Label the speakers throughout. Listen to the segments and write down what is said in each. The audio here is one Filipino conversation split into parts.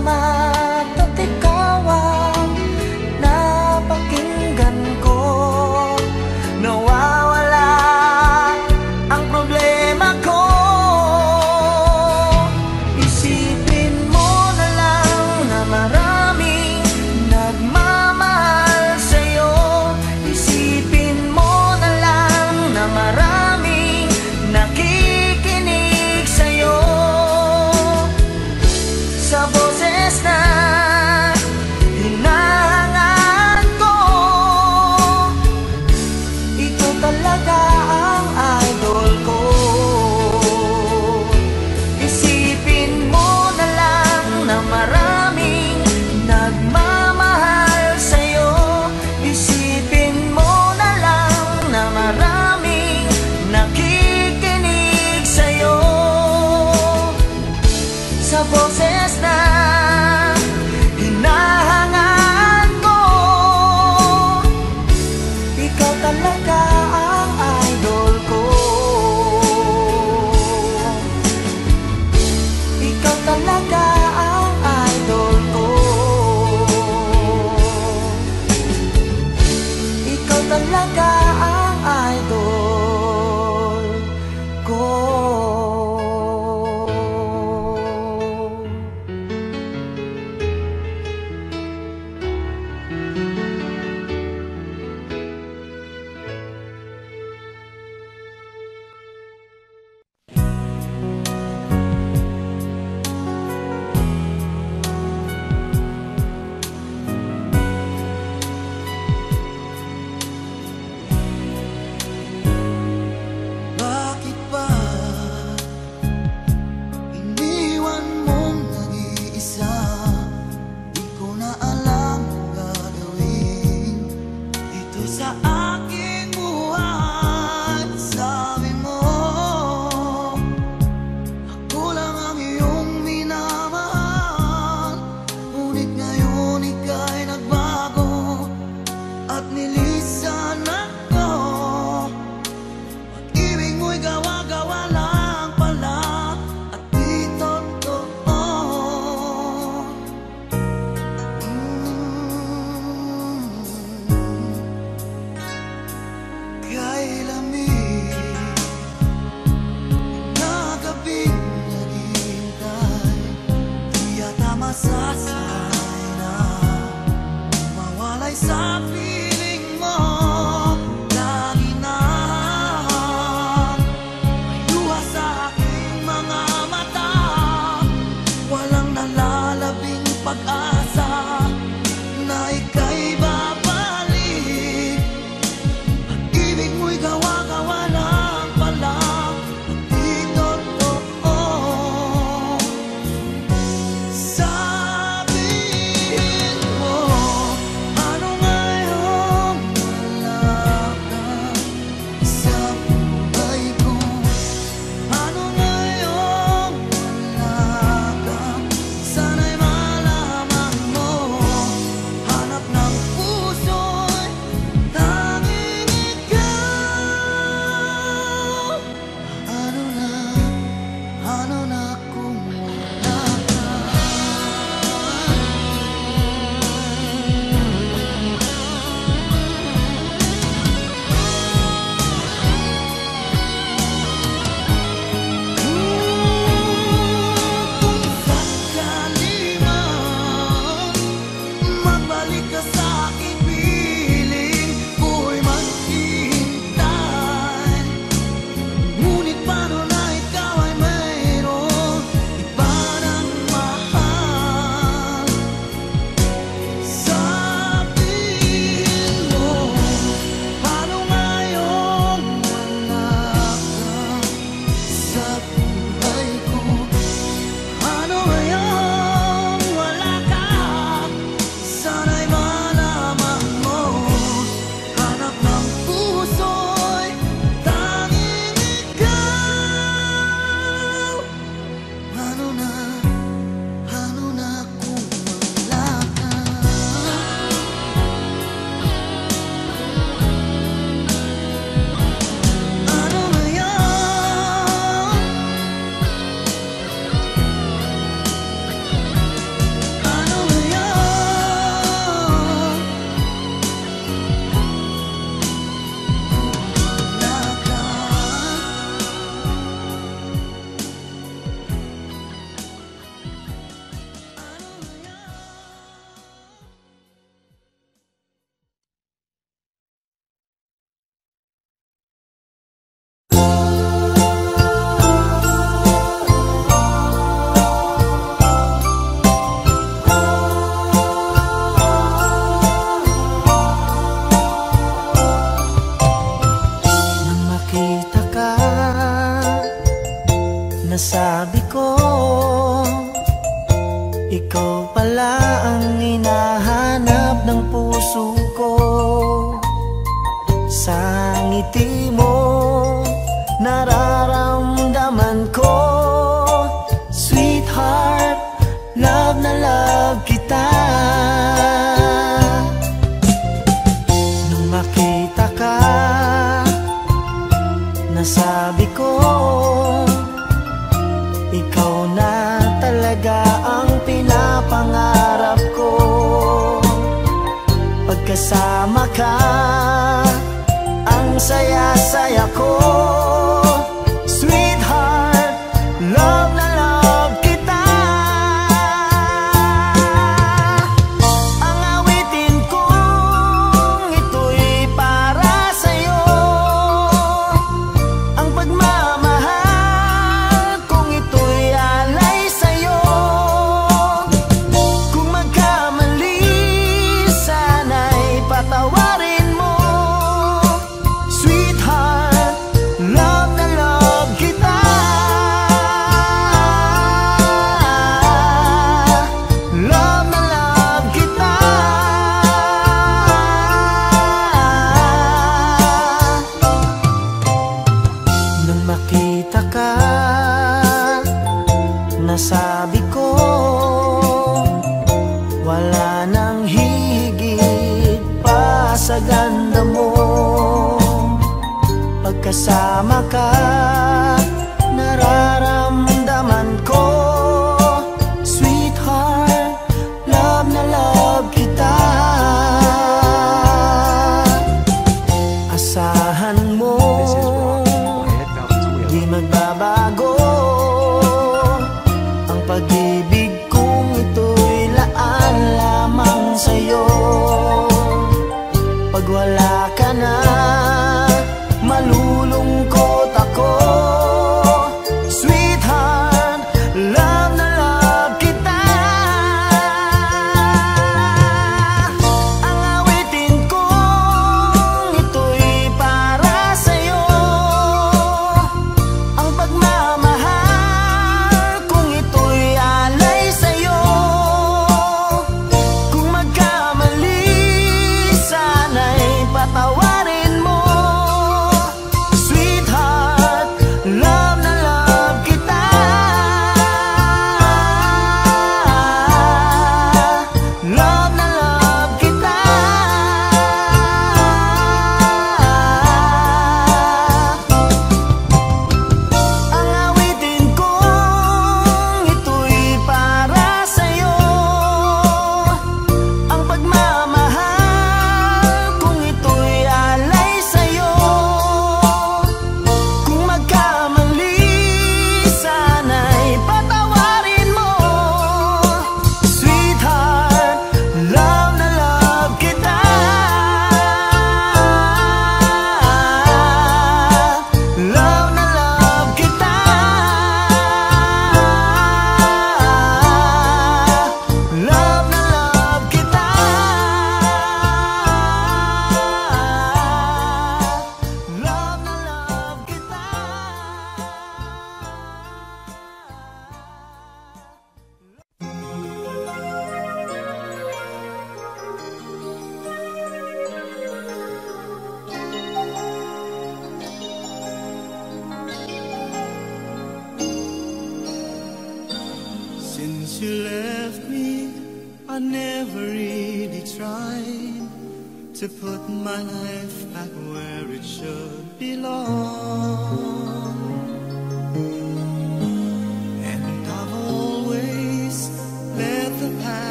Speaker 1: jamás.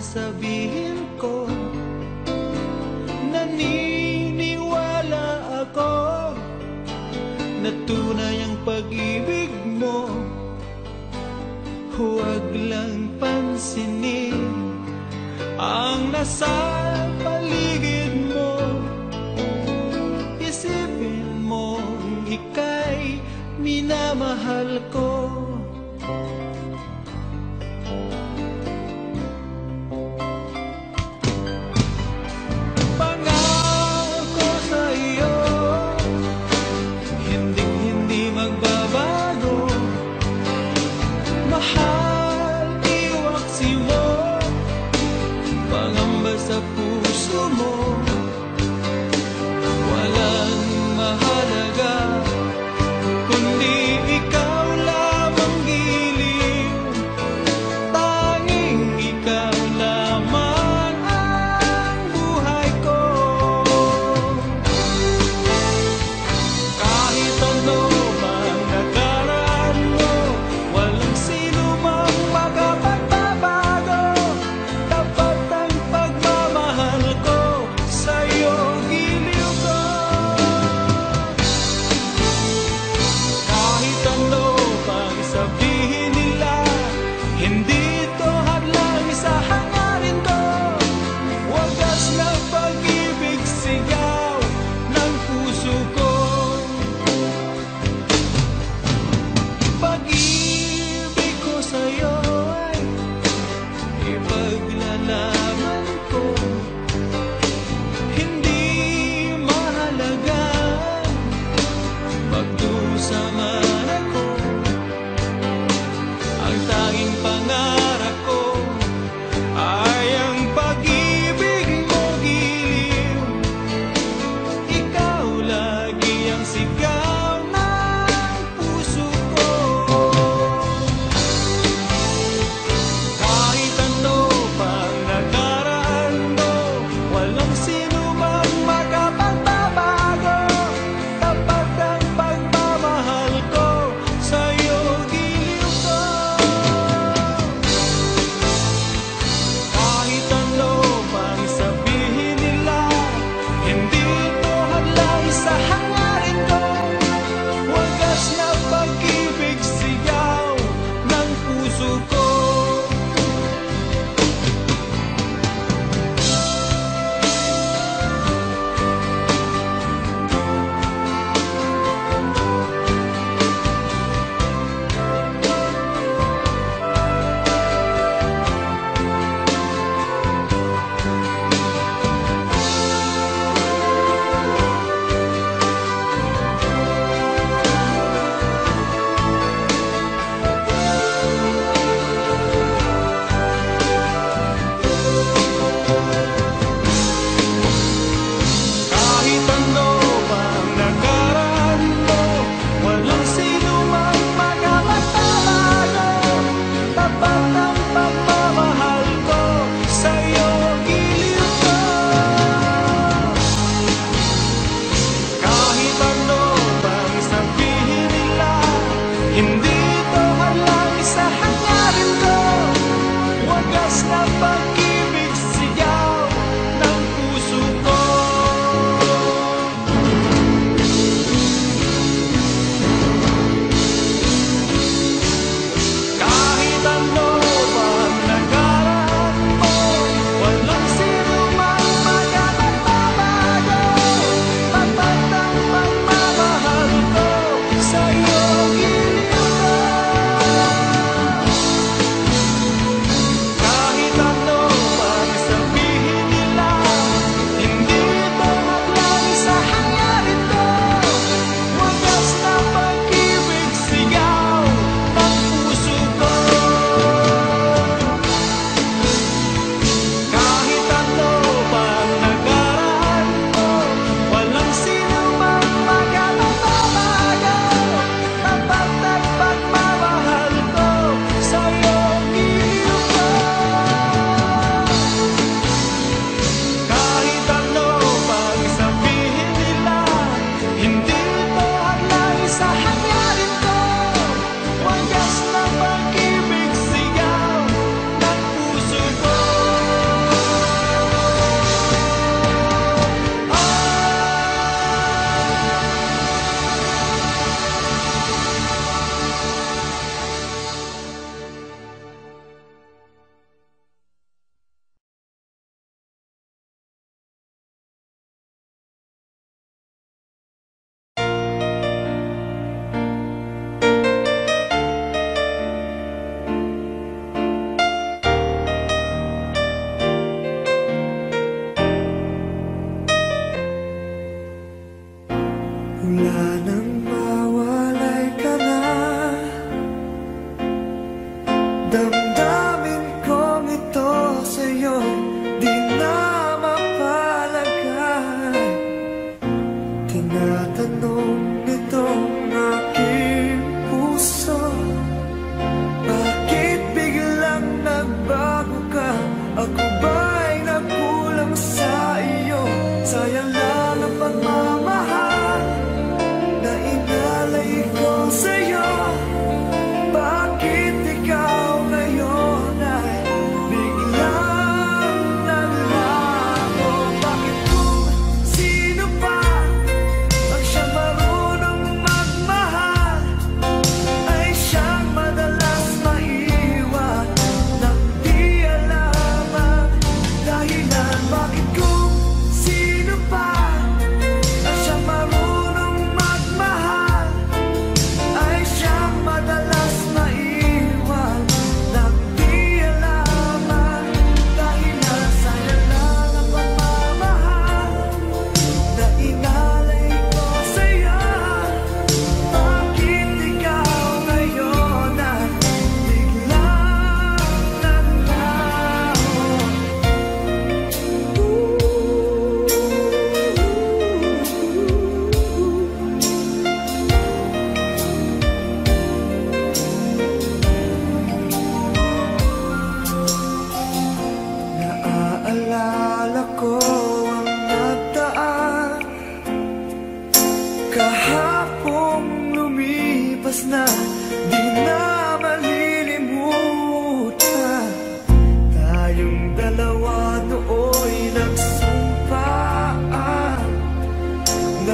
Speaker 1: sabi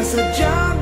Speaker 1: Na sadyang ikaw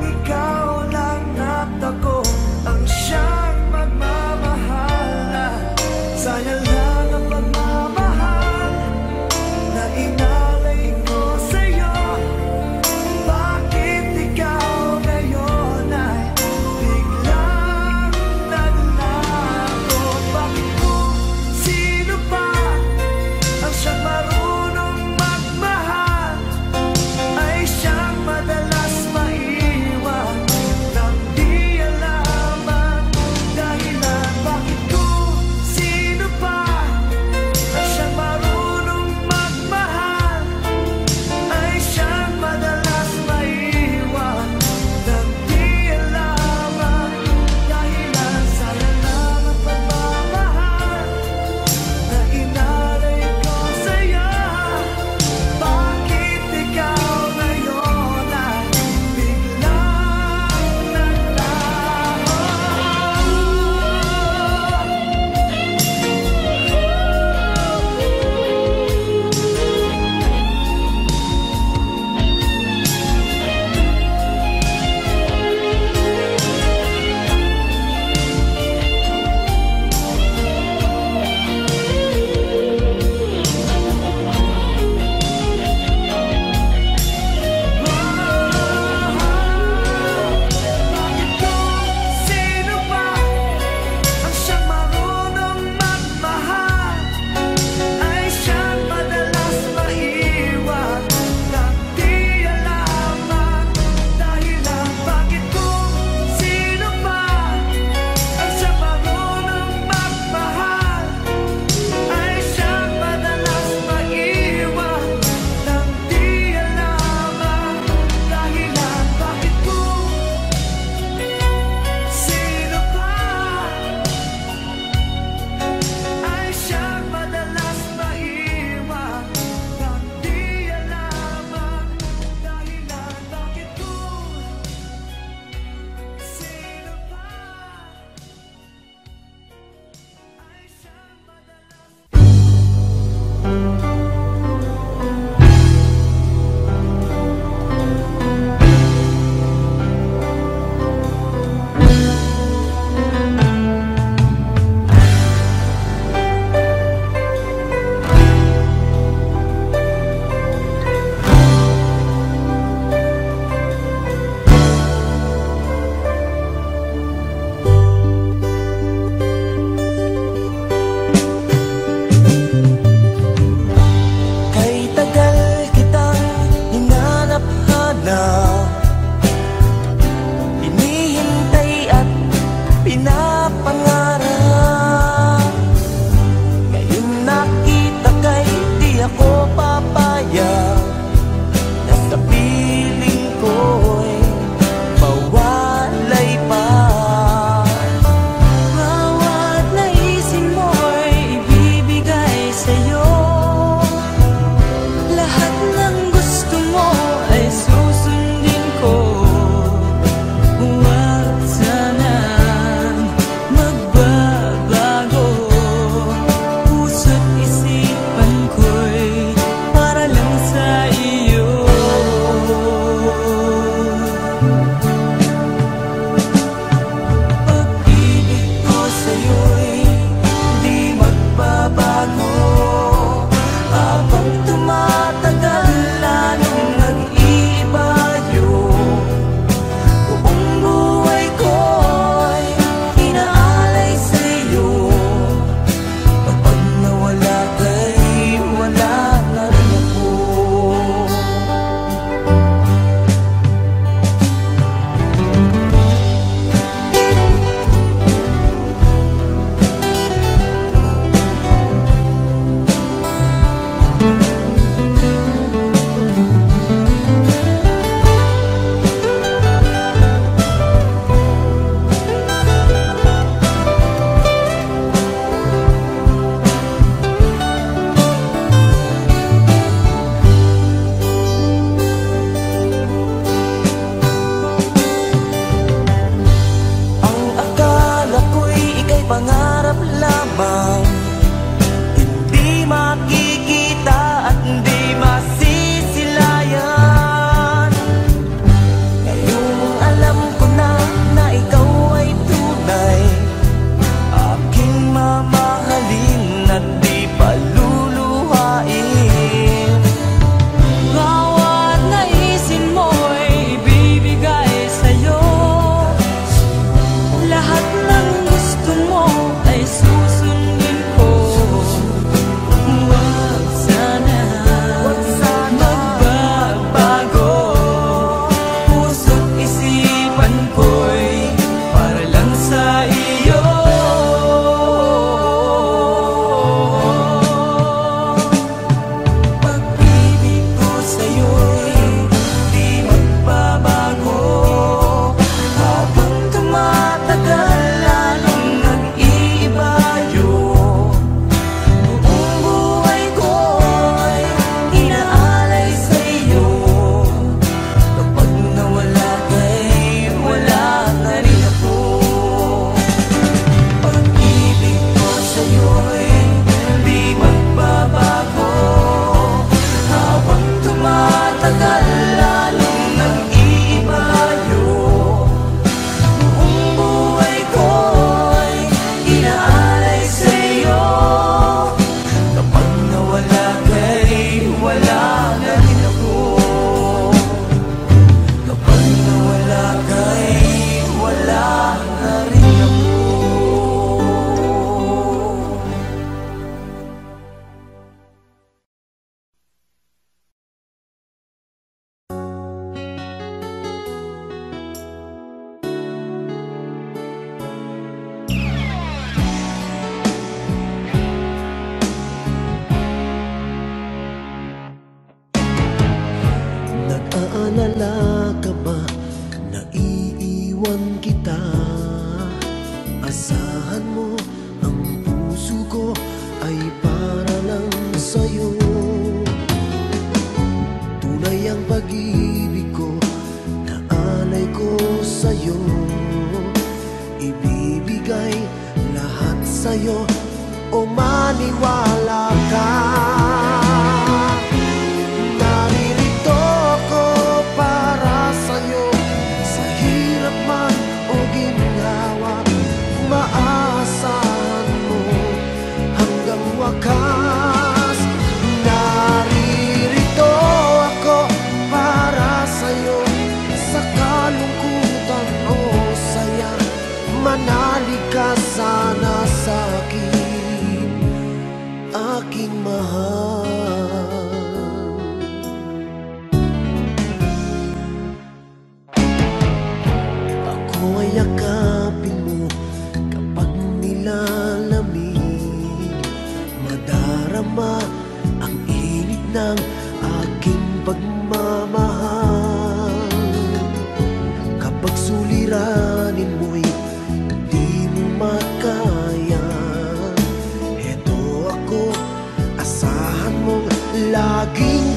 Speaker 1: Aking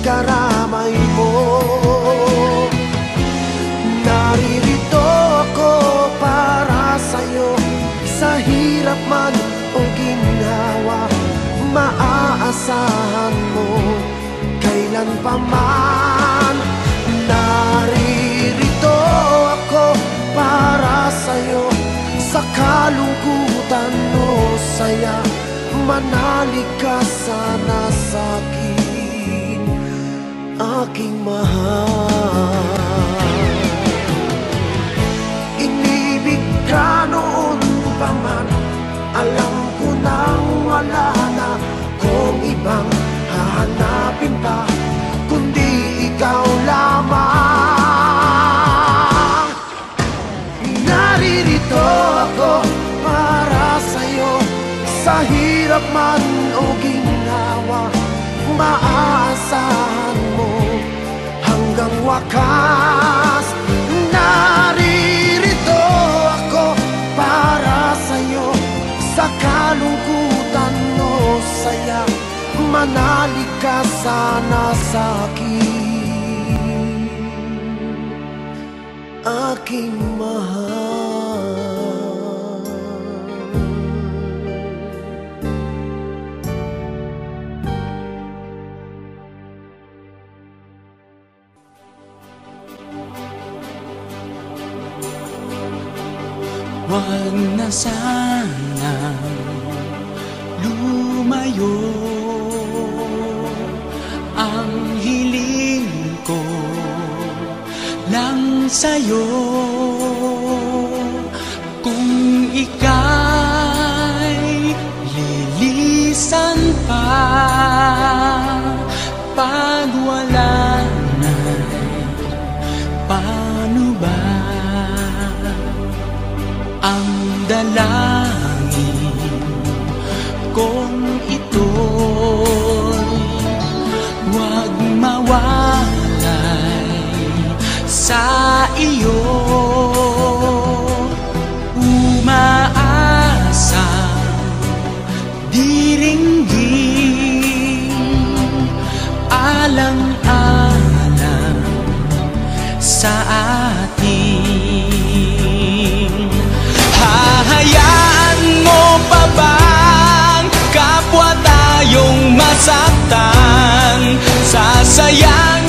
Speaker 2: karamay mo. Naririto ako para sa'yo. Sa hirap man o ginhawa Maaasahan mo. Kailan pa man Naririto ako para sa'yo. Sa kalungkutan o saya Manalig ka sana sa'kin Aking mahal. Inibig ka noon pa man Alam ko nang wala na Kung ibang hahanapin pa Kundi ikaw lamang. Naririto ako para sa'yo Sa hirap man Manalig ka sana sa'kin Aking mahal.
Speaker 3: Huwag na sana sa'yo. Kung ika'y 太阳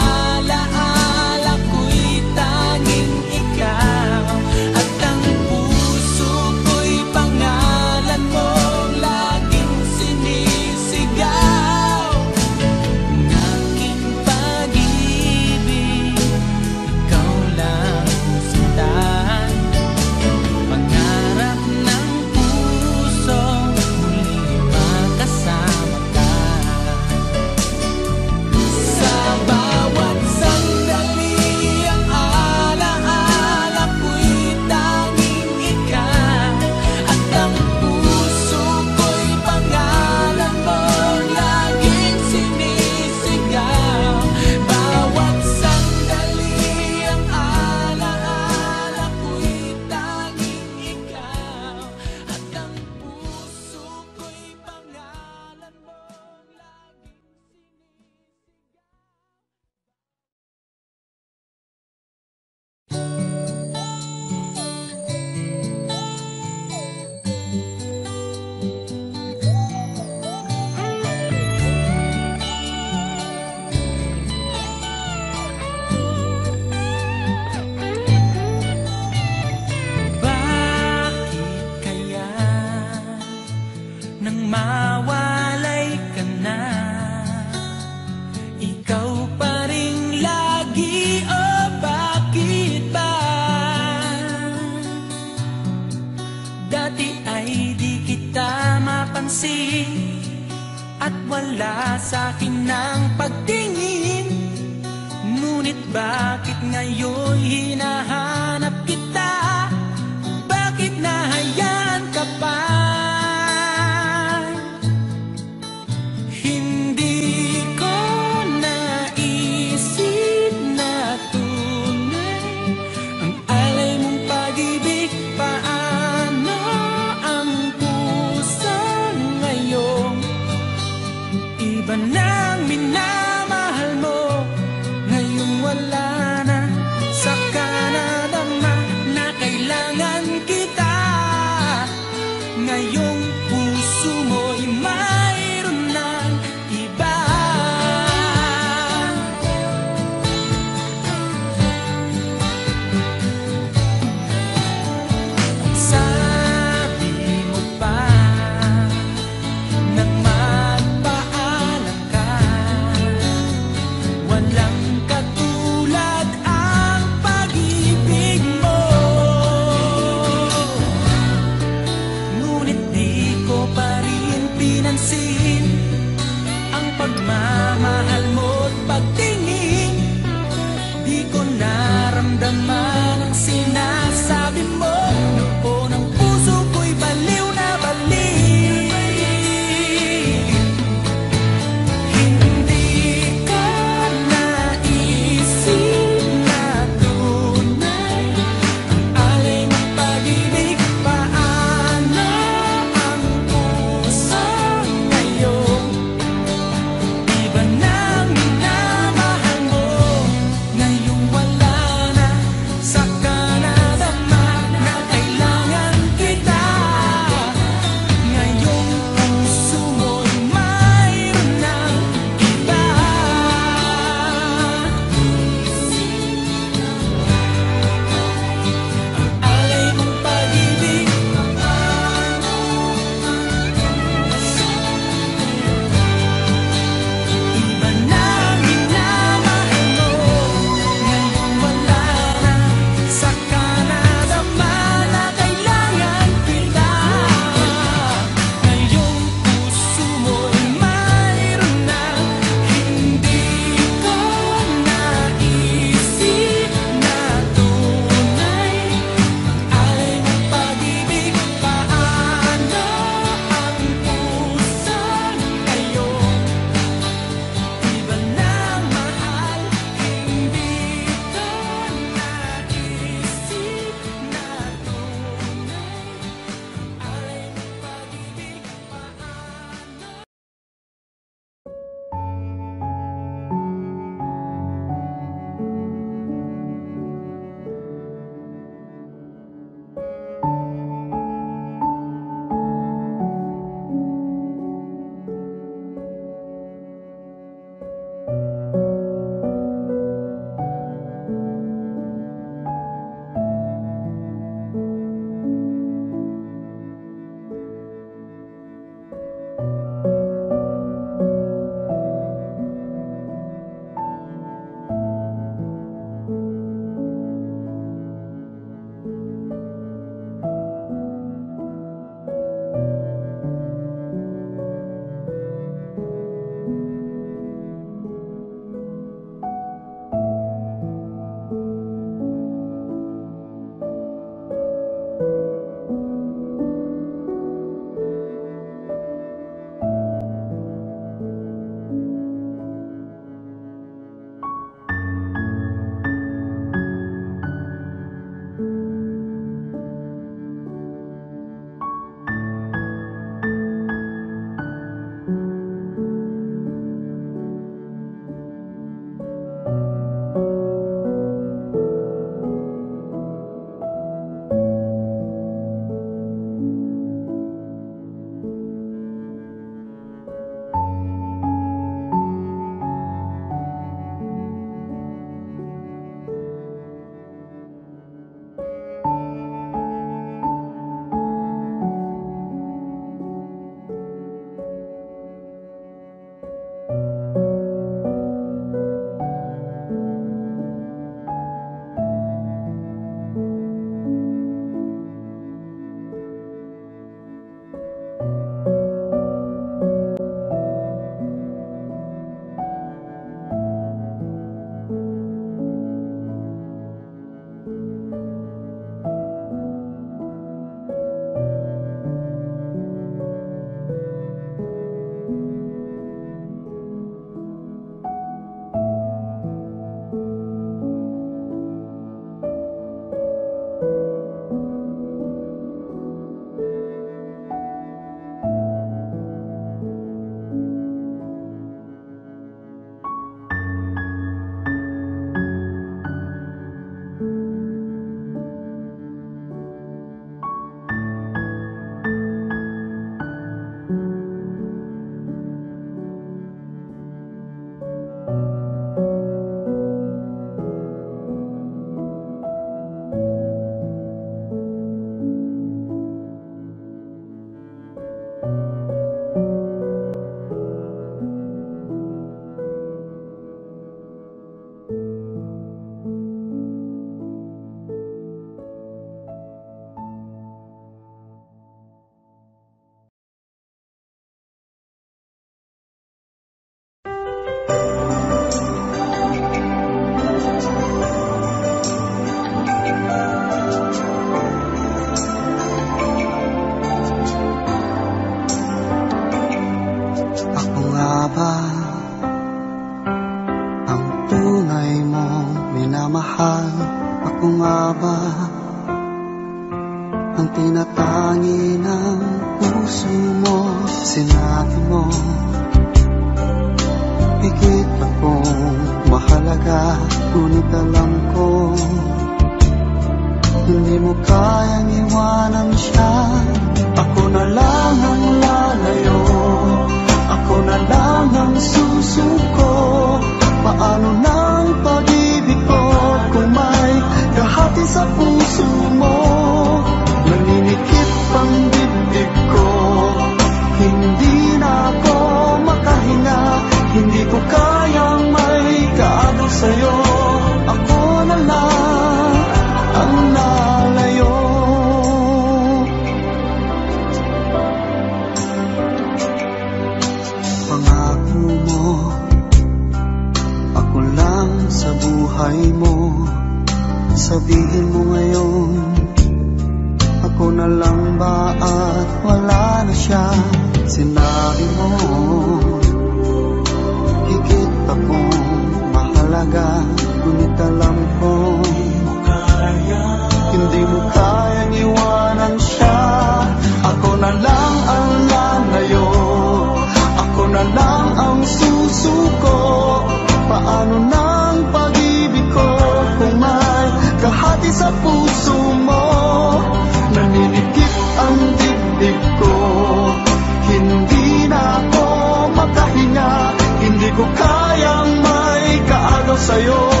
Speaker 3: sa'yo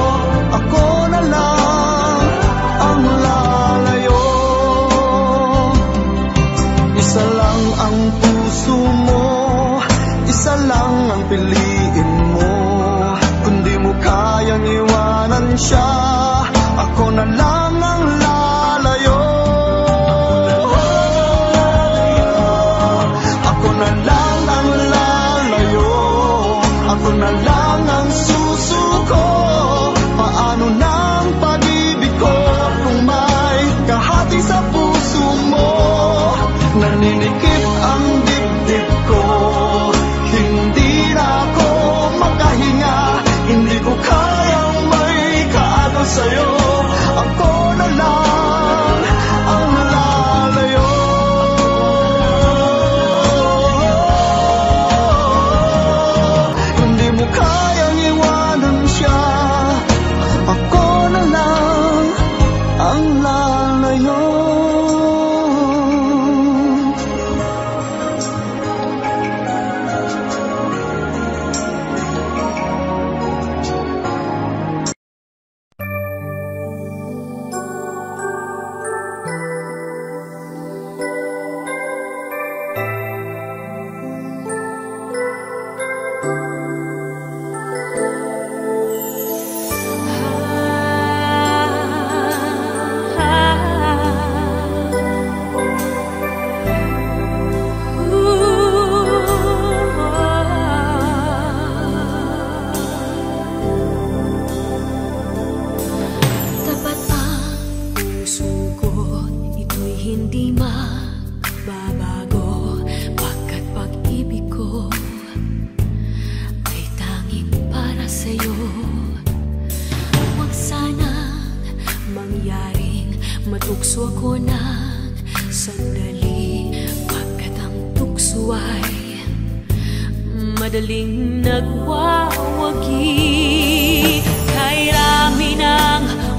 Speaker 4: tukso ay madaling nagwawagi. Kay rami ng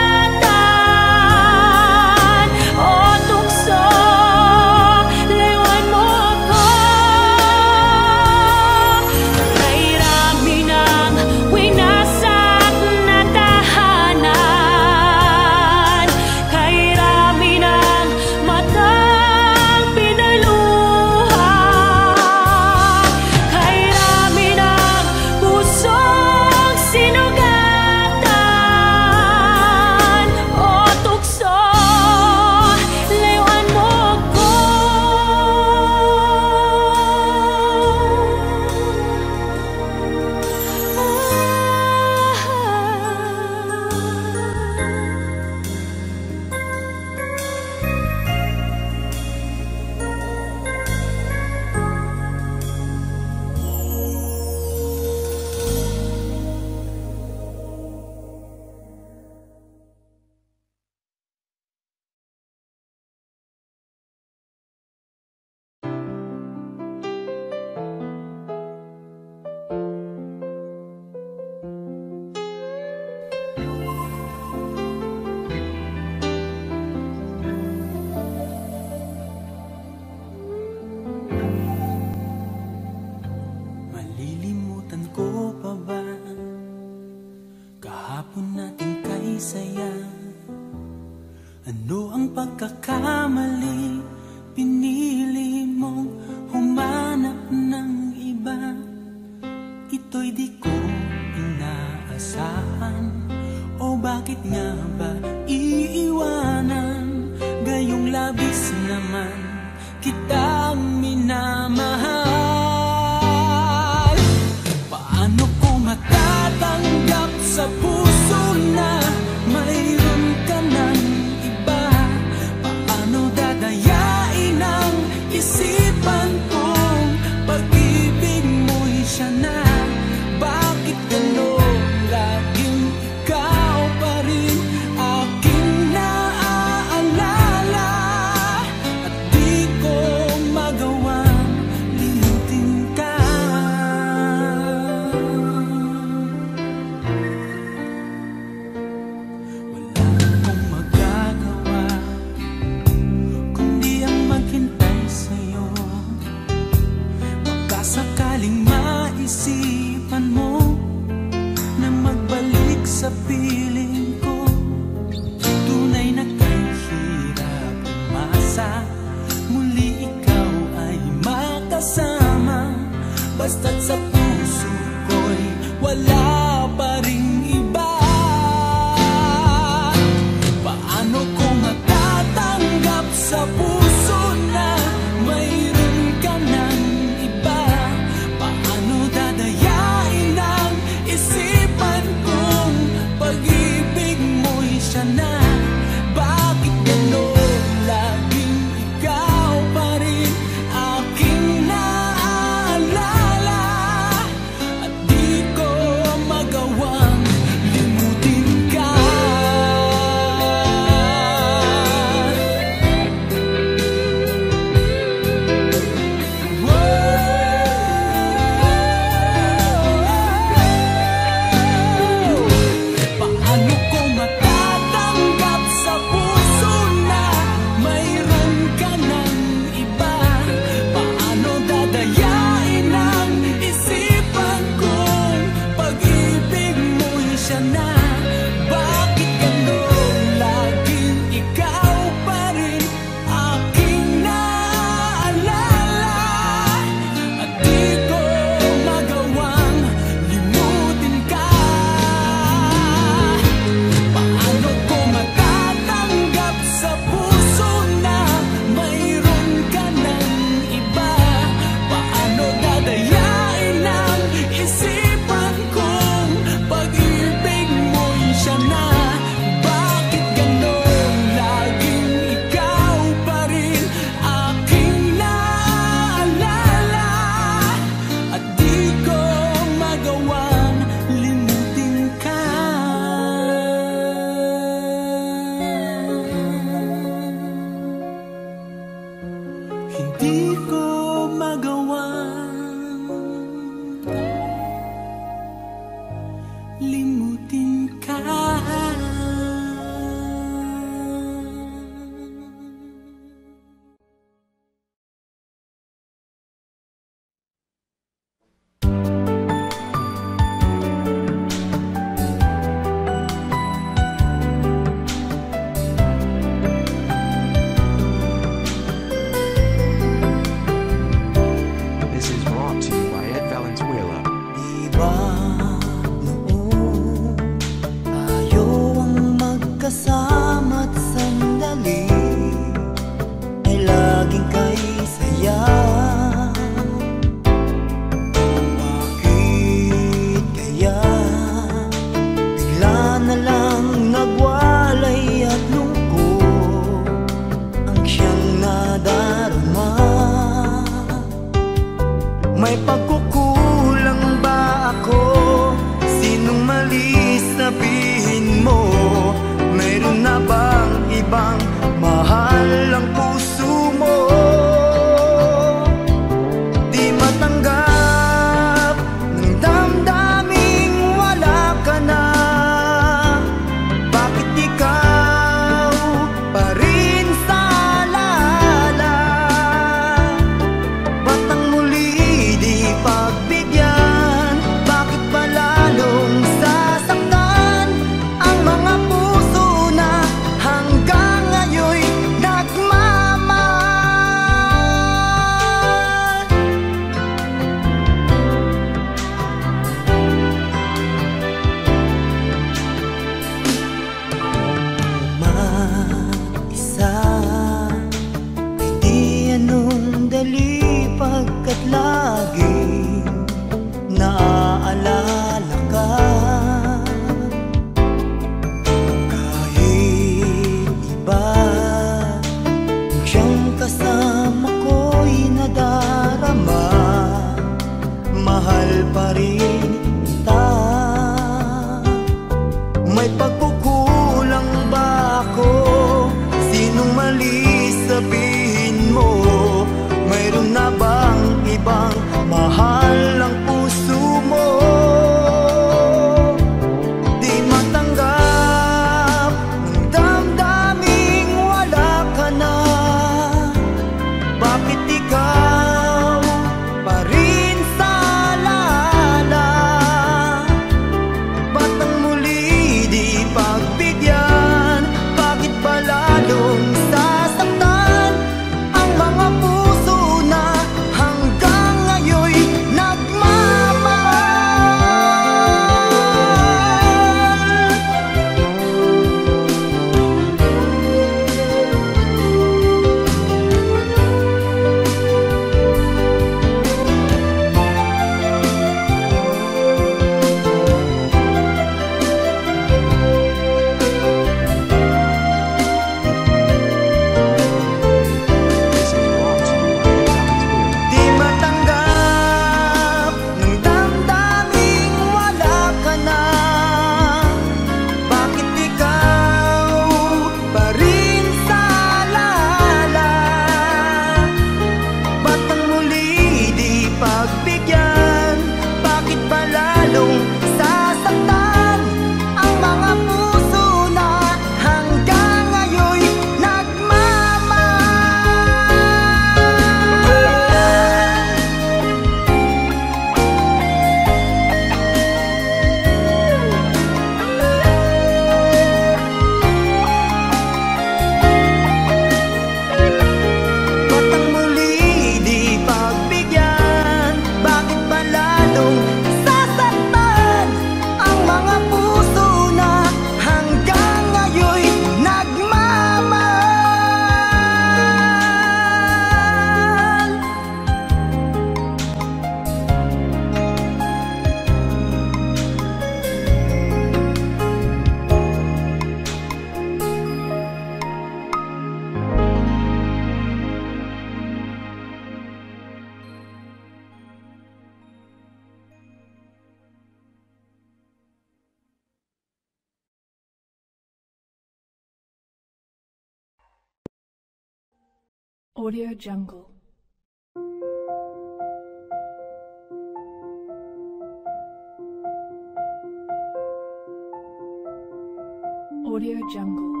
Speaker 5: Jungle.